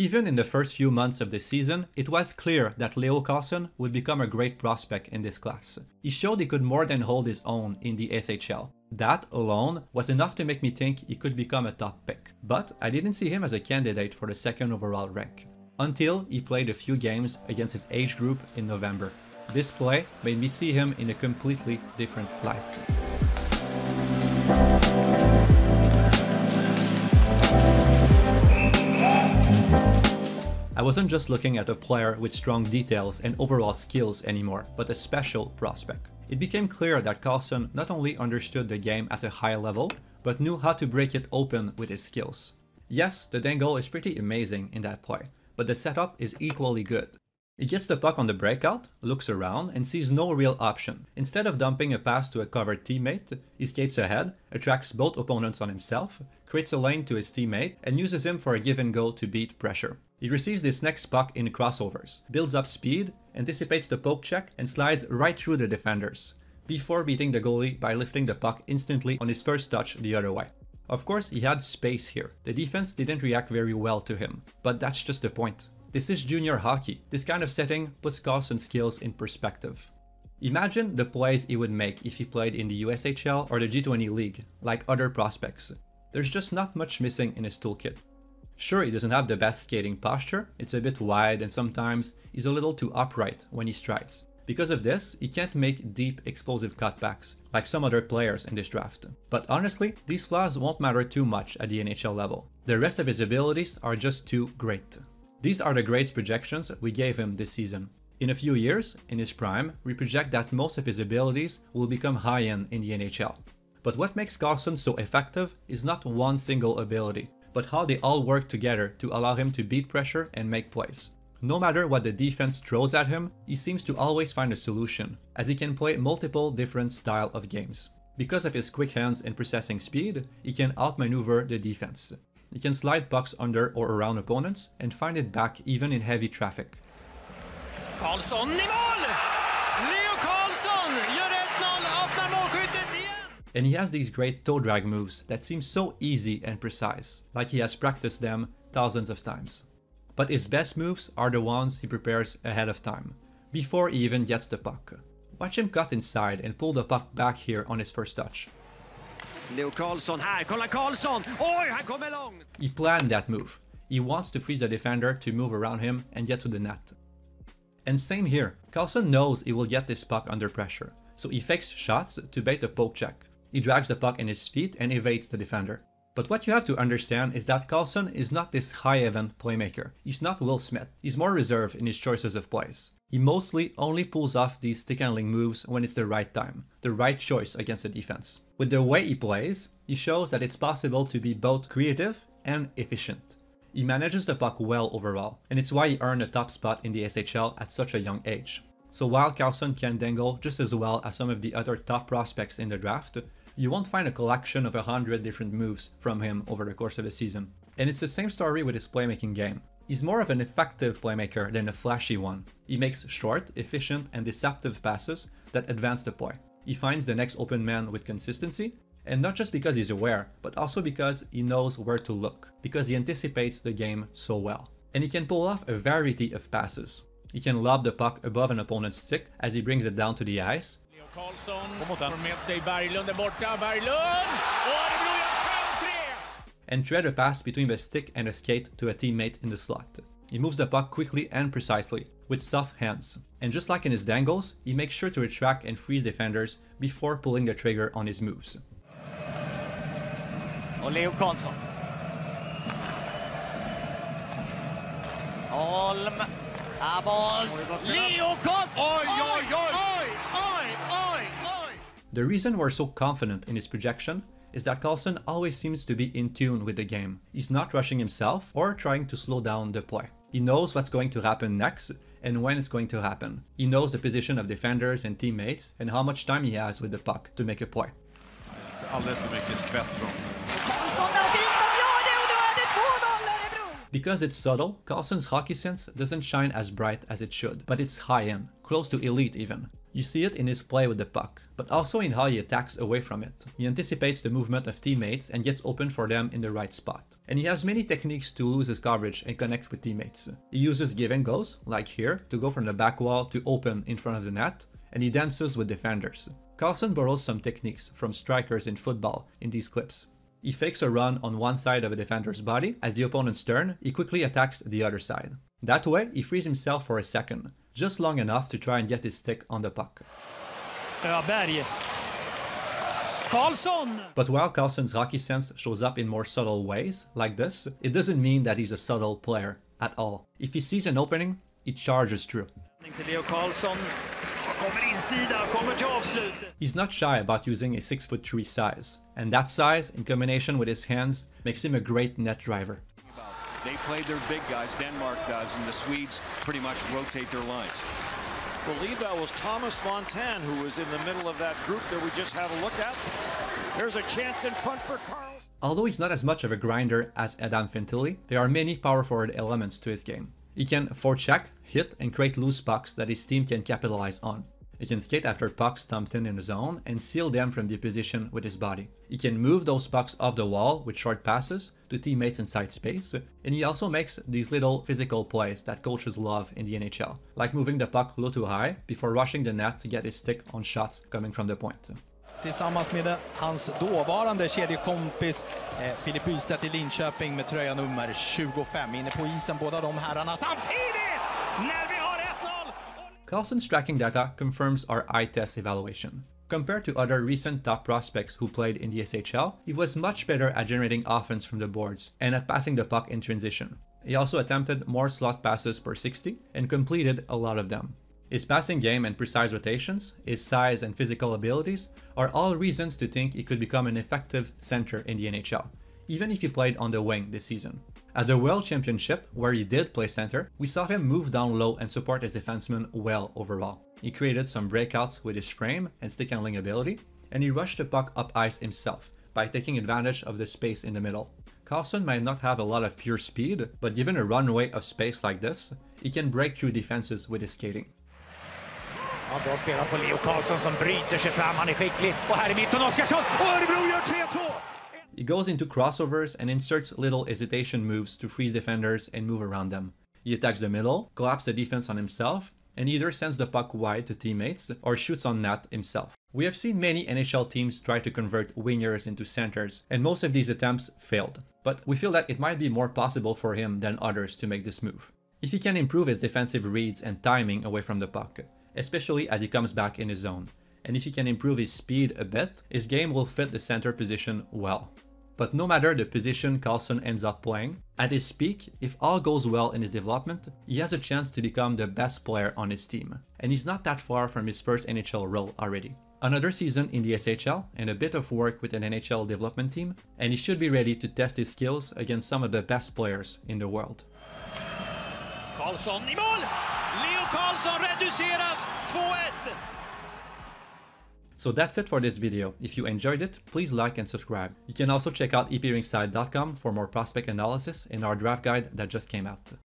Even in the first few months of the season, it was clear that Leo Carlsson would become a great prospect in this class. He showed he could more than hold his own in the SHL. That alone was enough to make me think he could become a top pick, but I didn't see him as a candidate for the second overall rank. Until he played a few games against his age group in November. This play made me see him in a completely different light. I wasn't just looking at a player with strong details and overall skills anymore, but a special prospect. It became clear that Carlsson not only understood the game at a high level, but knew how to break it open with his skills. Yes, the dangle is pretty amazing in that play, but the setup is equally good. He gets the puck on the breakout, looks around, and sees no real option. Instead of dumping a pass to a covered teammate, he skates ahead, attracts both opponents on himself, creates a lane to his teammate, and uses him for a give and go to beat pressure. He receives this next puck in crossovers, builds up speed, anticipates the poke check, and slides right through the defenders, before beating the goalie by lifting the puck instantly on his first touch the other way. Of course, he had space here. The defense didn't react very well to him, but that's just the point. This is junior hockey. This kind of setting puts Carlsson's skills in perspective. Imagine the plays he would make if he played in the USHL or the J20 League, like other prospects. There's just not much missing in his toolkit. Sure, he doesn't have the best skating posture, it's a bit wide and sometimes he's a little too upright when he strides. Because of this, he can't make deep explosive cutbacks, like some other players in this draft. But honestly, these flaws won't matter too much at the NHL level. The rest of his abilities are just too great. These are the grades projections we gave him this season. In a few years, in his prime, we project that most of his abilities will become high-end in the NHL. But what makes Carlsson so effective is not one single ability, but how they all work together to allow him to beat pressure and make plays. No matter what the defense throws at him, he seems to always find a solution, as he can play multiple different style of games. Because of his quick hands and processing speed, he can outmaneuver the defense. He can slide pucks under or around opponents and find it back even in heavy traffic. Leo And he has these great toe drag moves that seem so easy and precise, like he has practiced them thousands of times. But his best moves are the ones he prepares ahead of time, before he even gets the puck. Watch him cut inside and pull the puck back here on his first touch. Leo Carlsson här, kolla Carlsson! Oj, han kommer långt! He planned that move. He wants to freeze the defender to move around him and get to the net. And same here, Carlsson knows he will get this puck under pressure, so he fakes shots to bait the poke check. He drags the puck in his feet and evades the defender. But what you have to understand is that Carlsson is not this high-event playmaker. He's not Will Smith. He's more reserved in his choices of plays. He mostly only pulls off these stick handling moves when it's the right time, the right choice against the defense. With the way he plays, he shows that it's possible to be both creative and efficient. He manages the puck well overall, and it's why he earned a top spot in the SHL at such a young age. So while Carlsson can dangle just as well as some of the other top prospects in the draft, you won't find a collection of a hundred different moves from him over the course of the season. And it's the same story with his playmaking game. He's more of an effective playmaker than a flashy one. He makes short, efficient, and deceptive passes that advance the play. He finds the next open man with consistency, and not just because he's aware, but also because he knows where to look, because he anticipates the game so well. And he can pull off a variety of passes. He can lob the puck above an opponent's stick as he brings it down to the ice. Leo Carlsson får med sig Berglund är borta, Berglund! Örebro gör 5-3! and thread a pass between the stick and a skate to a teammate in the slot. He moves the puck quickly and precisely, with soft hands. And just like in his dangles, he makes sure to attract and freeze defenders before pulling the trigger on his moves. Och Leo Carlsson. Holm. Abols. Leo Carlsson! Oj, oj, oj! Oj, oj, oj, oj! The reason we're so confident in his projection is that Carlsson always seems to be in tune with the game. He's not rushing himself or trying to slow down the play. He knows what's going to happen next and when it's going to happen. He knows the position of defenders and teammates and how much time he has with the puck to make a play. Alldeles för mycket skvätt från Karlsson där, fint de gör det och då är det 2-0 Örebro! Because it's subtle, Carlsson's hockey sense doesn't shine as bright as it should, but it's high-end, close to elite even. You see it in his play with the puck, but also in how he attacks away from it. He anticipates the movement of teammates and gets open for them in the right spot. And he has many techniques to lose his coverage and connect with teammates. He uses give and goes, like here, to go from the back wall to open in front of the net, and he dances with defenders. Carlsson borrows some techniques from strikers in football in these clips. He fakes a run on one side of a defender's body. As the opponent's turn, he quickly attacks the other side. That way, he frees himself for a second, just long enough to try and get his stick on the puck. Eh, Öberg. Karlsson! But while Carlsson's hockey sense shows up in more subtle ways, like this, it doesn't mean that he's a subtle player at all. If he sees an opening, he charges through. Leo Carlsson. Kommer insida, kommer till avslutet. He's not shy about using a 6 foot 3 size, and that size, in combination with his hands, makes him a great net driver. They play their big guys, Denmark does, and the Swedes pretty much rotate their lines. believe that was Thomas Montan who was in the middle of that group that we just had a look at. There's a chance in front for Carl. Although he's not as much of a grinder as Adam Fantilli, there are many power forward elements to his game. He can forecheck, hit, and create loose pucks that his team can capitalize on. He can skate after pucks dumped in in the zone and seal them from the position with his body. He can move those pucks off the wall with short passes to teammates inside space, and he also makes these little physical plays that coaches love in the NHL, like moving the puck low to high before rushing the net to get his stick on shots coming from the point. Tillsammans med hans dåvarande kedjekompis eh, Filip Bystedt i Linköping med tröja nummer 25. Inne på isen båda de herrarna samtidigt när vi har 1-0! Carlsson's tracking data confirms our eye test evaluation. Compared to other recent top prospects who played in the SHL, he was much better at generating offense from the boards and at passing the puck in transition. He also attempted more slot passes per 60 and completed a lot of them. His passing game and precise rotations, his size and physical abilities are all reasons to think he could become an effective center in the NHL, even if he played on the wing this season. At the World Championship, where he did play center, we saw him move down low and support his defensemen well overall. He created some breakouts with his frame and stick handling ability, and he rushed the puck up ice himself by taking advantage of the space in the middle. Carlsson might not have a lot of pure speed, but given a runway of space like this, he can break through defenses with his skating. Ja, bra spelat på Leo Carlsson som bryter sig fram. Han är skicklig. Och här i mitten Oskarsson. Och Örebro gör 3-2! He goes into crossovers and inserts little hesitation moves to freeze defenders and move around them. He attacks the middle, collapses the defense on himself, and either sends the puck wide to teammates or shoots on net himself. We have seen many NHL teams try to convert wingers into centers, and most of these attempts failed. But we feel that it might be more possible for him than others to make this move. If he can improve his defensive reads and timing away from the puck, especially as he comes back in his zone, and if he can improve his speed a bit, his game will fit the center position well. But no matter the position Carlsson ends up playing, at his peak, if all goes well in his development, he has a chance to become the best player on his team. And he's not that far from his first NHL role already. Another season in the SHL and a bit of work with an NHL development team, and he should be ready to test his skills against some of the best players in the world. Karlsson i mål! Leo reducerar 2-1! So that's it for this video. If you enjoyed it, please like and subscribe. You can also check out eprinkside.com for more prospect analysis and our draft guide that just came out.